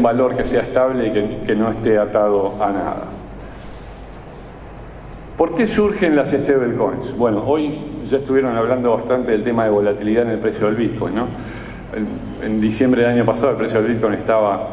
un valor que sea estable y que, no esté atado a nada. ¿Por qué surgen las stablecoins? Bueno, hoy ya estuvieron hablando bastante del tema de volatilidad en el precio del Bitcoin. En, diciembre del año pasado el precio del Bitcoin estaba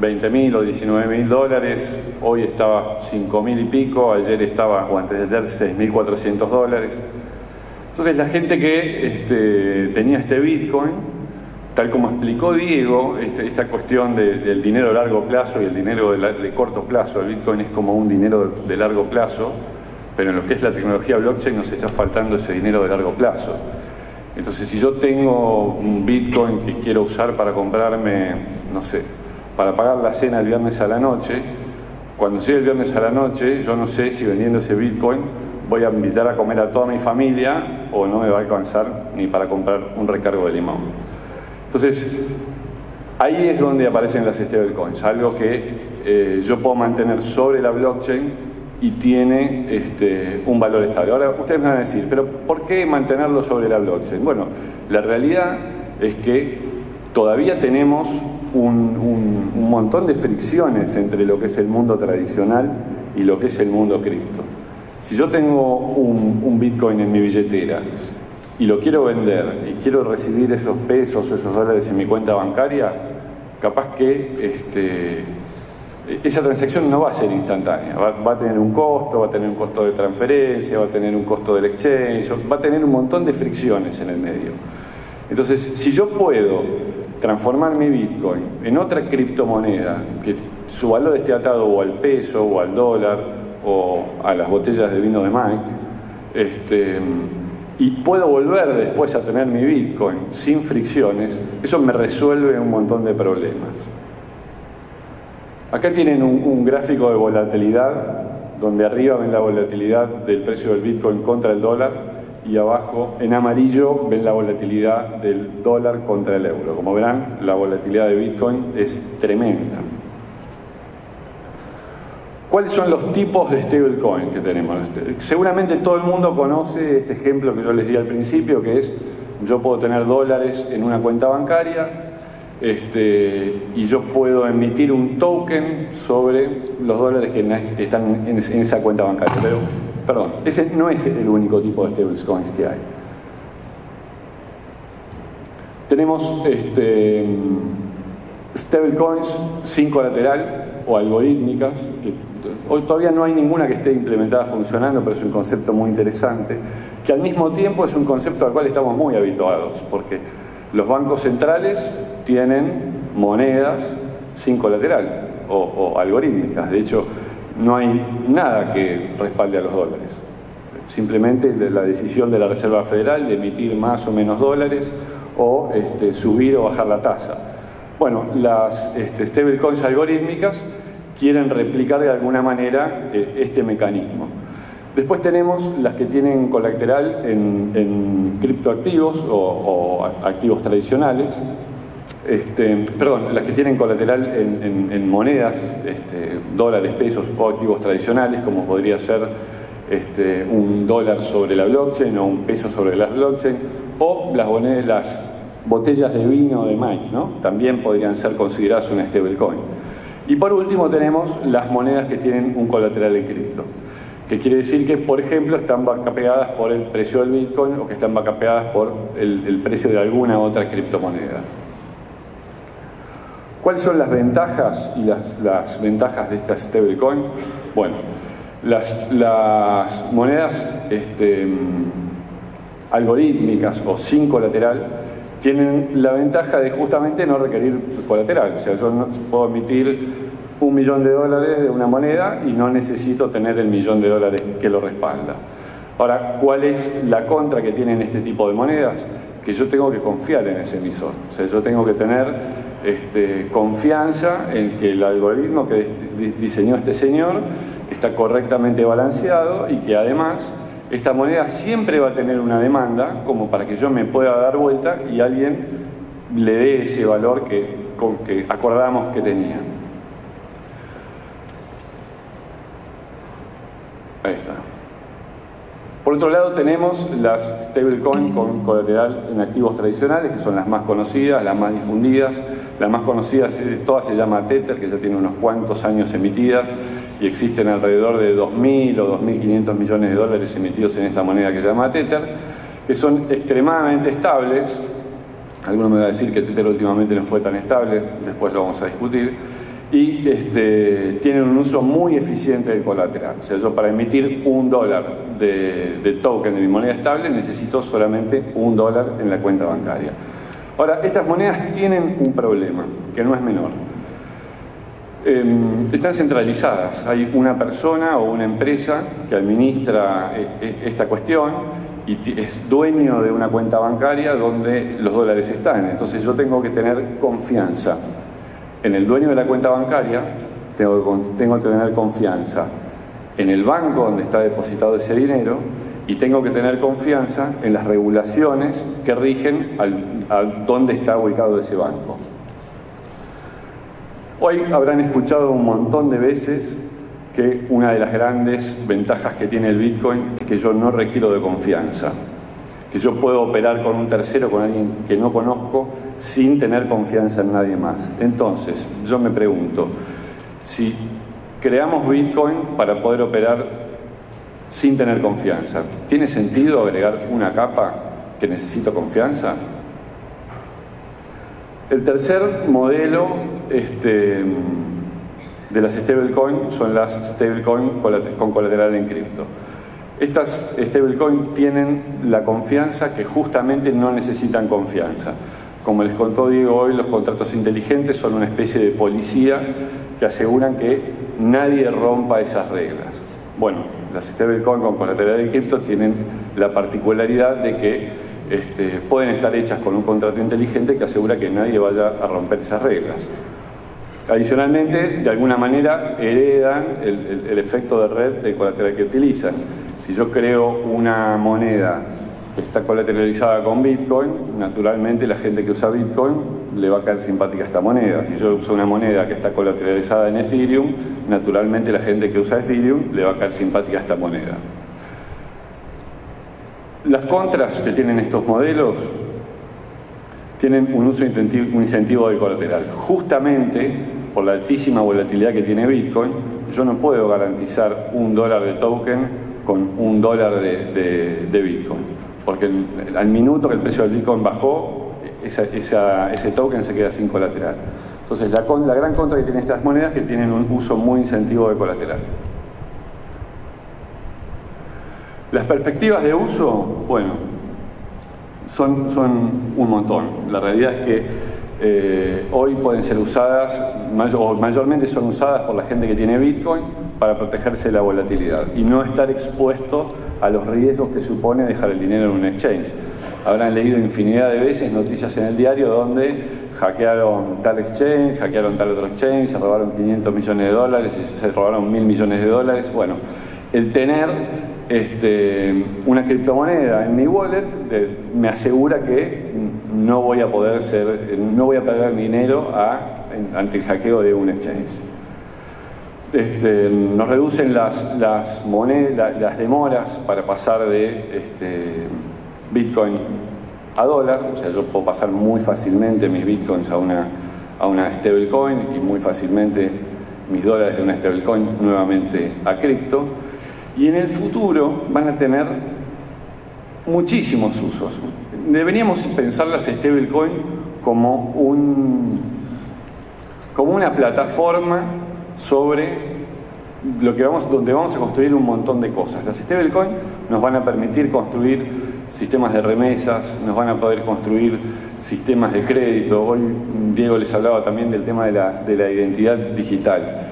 20 mil o 19 mil dólares, hoy estaba 5 mil y pico, ayer estaba, o antes de ayer, 6.400 dólares. Entonces la gente que este, tenía este Bitcoin, tal como explicó Diego, este, esta cuestión de, del dinero de largo plazo y el dinero de, corto plazo, el Bitcoin es como un dinero de largo plazo, pero en lo que es la tecnología blockchain nos está faltando ese dinero de largo plazo. Entonces si yo tengo un Bitcoin que quiero usar para comprarme, no sé, para pagar la cena el viernes a la noche, cuando llegue el viernes a la noche, yo no sé si vendiendo ese Bitcoin voy a invitar a comer a toda mi familia o no me va a alcanzar ni para comprar un recargo de limón. Entonces, ahí es donde aparecen las stablecoins, algo que eh, yo puedo mantener sobre la blockchain y tiene este, un valor estable. Ahora, ustedes me van a decir, pero ¿por qué mantenerlo sobre la blockchain? Bueno, la realidad es que todavía tenemos un, montón de fricciones entre lo que es el mundo tradicional y lo que es el mundo cripto. Si yo tengo un, un, Bitcoin en mi billetera y lo quiero vender y quiero recibir esos pesos, esos dólares en mi cuenta bancaria, capaz que este, esa transacción no va a ser instantánea, va, va, a tener un costo, va a tener un costo de transferencia, va a tener un costo del exchange, va a tener un montón de fricciones en el medio. Entonces, si yo puedo transformar mi Bitcoin en otra criptomoneda, que su valor esté atado o al peso o al dólar, o a las botellas de vino de Mike, este, y puedo volver después a tener mi Bitcoin sin fricciones, eso me resuelve un montón de problemas. Acá tienen un, un gráfico de volatilidad, donde arriba ven la volatilidad del precio del Bitcoin contra el dólar y abajo en amarillo ven la volatilidad del dólar contra el euro. Como verán, la volatilidad de Bitcoin es tremenda. ¿Cuáles son los tipos de stablecoin que tenemos? Seguramente todo el mundo conoce este ejemplo que yo les di al principio, que es yo puedo tener dólares en una cuenta bancaria este, y yo puedo emitir un token sobre los dólares que están en, esa cuenta bancaria. Pero, perdón, ese no es el único tipo de stablecoins que hay. Tenemos este, stablecoins sin colateral o algorítmicas, que hoy todavía no hay ninguna que esté implementada funcionando, pero es un concepto muy interesante, que al mismo tiempo es un concepto al cual estamos muy habituados, porque los bancos centrales tienen monedas sin colateral o, algorítmicas, de hecho no hay nada que respalde a los dólares, simplemente la decisión de la Reserva Federal de emitir más o menos dólares o este, subir o bajar la tasa. Bueno, las este, stablecoins algorítmicas quieren replicar de alguna manera eh, este mecanismo. Después tenemos las que tienen colateral en, en criptoactivos o, activos tradicionales, este, perdón, las que tienen colateral en, monedas, este, dólares, pesos o activos tradicionales, como podría ser este, un dólar sobre la blockchain o un peso sobre la blockchain, o las, las botellas de vino de Mike, ¿no? también podrían ser consideradas una stablecoin. Y por último tenemos las monedas que tienen un colateral en cripto, que quiere decir que, por ejemplo, están vacapeadas por el precio del Bitcoin o que están vacapeadas por el, precio de alguna otra criptomoneda. ¿Cuáles son las ventajas y las, ventajas de esta stablecoin? Bueno, las, las monedas este, algorítmicas o sin colateral tienen la ventaja de justamente no requerir colateral. O sea, yo no puedo emitir un millón de dólares de una moneda y no necesito tener el millón de dólares que lo respalda. Ahora, ¿cuál es la contra que tienen este tipo de monedas? Que yo tengo que confiar en ese emisor. O sea, yo tengo que tener este, confianza en que el algoritmo que diseñó este señor está correctamente balanceado y que además esta moneda siempre va a tener una demanda como para que yo me pueda dar vuelta y alguien le dé ese valor que, acordamos que tenía. Ahí está. Por otro lado tenemos las stablecoin con colateral en activos tradicionales, que son las más conocidas, las más difundidas. La más conocida todas se llama Tether, que ya tiene unos cuantos años emitidas y existen alrededor de 2.000 o 2.500 millones de dólares emitidos en esta moneda que se llama Tether, que son extremadamente estables. Alguno me va a decir que Tether últimamente no fue tan estable, después lo vamos a discutir y este, tienen un uso muy eficiente del colateral. O sea, yo para emitir un dólar de, token de mi moneda estable necesito solamente un dólar en la cuenta bancaria. Ahora, estas monedas tienen un problema, que no es menor. Em, están centralizadas. Hay una persona o una empresa que administra eh, eh, esta cuestión y es dueño de una cuenta bancaria donde los dólares están. Entonces yo tengo que tener confianza en el dueño de la cuenta bancaria, tengo, tengo que tener confianza en el banco donde está depositado ese dinero y tengo que tener confianza en las regulaciones que rigen a dónde está ubicado ese banco. Hoy habrán escuchado un montón de veces que una de las grandes ventajas que tiene el Bitcoin es que yo no requiero de confianza que yo puedo operar con un tercero, con alguien que no conozco, sin tener confianza en nadie más. Entonces, yo me pregunto, si creamos Bitcoin para poder operar sin tener confianza, ¿tiene sentido agregar una capa que necesito confianza? El tercer modelo este, de las stablecoin son las stablecoin con colateral en cripto. Estas stablecoins tienen la confianza que justamente no necesitan confianza. Como les contó Diego hoy, los contratos inteligentes son una especie de policía que aseguran que nadie rompa esas reglas. Bueno, las stablecoins con colateral de cripto tienen la particularidad de que este, pueden estar hechas con un contrato inteligente que asegura que nadie vaya a romper esas reglas. Adicionalmente, de alguna manera, heredan el, efecto de red del colateral que utilizan. Si yo creo una moneda que está colateralizada con Bitcoin, naturalmente la gente que usa Bitcoin le va a caer simpática esta moneda. Si yo uso una moneda que está colateralizada en Ethereum, naturalmente la gente que usa Ethereum le va a caer simpática esta moneda. Las contras que tienen estos modelos tienen un uso un incentivo del colateral. Justamente por la altísima volatilidad que tiene Bitcoin, yo no puedo garantizar un dólar de token con un dólar de, Bitcoin. Porque al minuto que el precio del Bitcoin bajó, ese token se queda sin colateral. Entonces, la, la gran contra que tienen estas monedas es que tienen un uso muy incentivo de colateral. Las perspectivas de uso, bueno, son, un montón. La realidad es que eh, hoy pueden ser usadas, o mayormente son usadas por la gente que tiene Bitcoin para protegerse de la volatilidad y no estar expuesto a los riesgos que supone dejar el dinero en un exchange. Habrán leído infinidad de veces noticias en el diario donde hackearon tal exchange, hackearon tal otro exchange, se robaron 500 millones de dólares, se robaron mil millones de dólares. Bueno, el tener este, una criptomoneda en mi wallet me asegura que no voy a poder ser, no voy a perder dinero ante el hackeo de un exchange. Este, nos reducen las, las, monedas, las demoras para pasar de este, Bitcoin a dólar, o sea, yo puedo pasar muy fácilmente mis Bitcoins a una, a una stablecoin y muy fácilmente mis dólares de una stablecoin nuevamente a cripto. Y en el futuro van a tener muchísimos usos. Deberíamos pensar las stablecoin como, un, como una plataforma sobre lo que vamos, donde vamos a construir un montón de cosas. Las stablecoin nos van a permitir construir sistemas de remesas, nos van a poder construir sistemas de crédito. Hoy Diego les hablaba también del tema de la, de la identidad digital.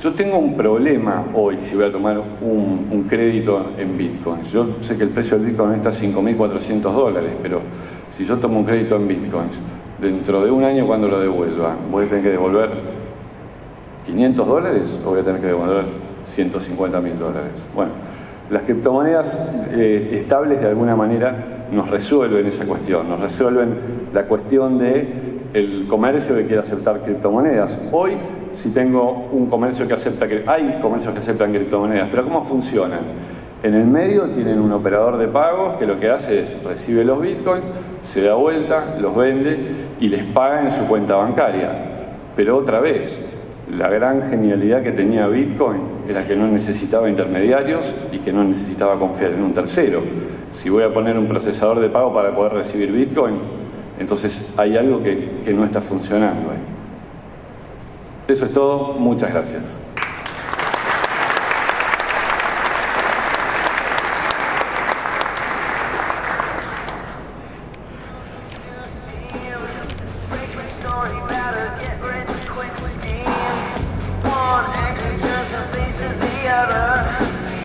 Yo tengo un problema hoy si voy a tomar un, crédito en Bitcoin. Yo sé que el precio del Bitcoin está a 5.400 dólares, pero si yo tomo un crédito en Bitcoins, dentro de un año cuando lo devuelva, voy a tener que devolver 500 dólares o voy a tener que devolver 150 mil dólares. Bueno, las criptomonedas eh, estables de alguna manera nos resuelven esa cuestión, nos resuelven la cuestión de el comercio que quiere aceptar criptomonedas. Hoy si tengo un comercio que acepta, hay comercios que aceptan criptomonedas, pero ¿cómo funcionan? En el medio tienen un operador de pagos que lo que hace es recibe los bitcoins, se da vuelta, los vende y les paga en su cuenta bancaria. Pero otra vez, la gran genialidad que tenía Bitcoin era que no necesitaba intermediarios y que no necesitaba confiar en un tercero. Si voy a poner un procesador de pago para poder recibir Bitcoin, entonces hay algo que, que no está funcionando. Eso es todo. Muchas gracias.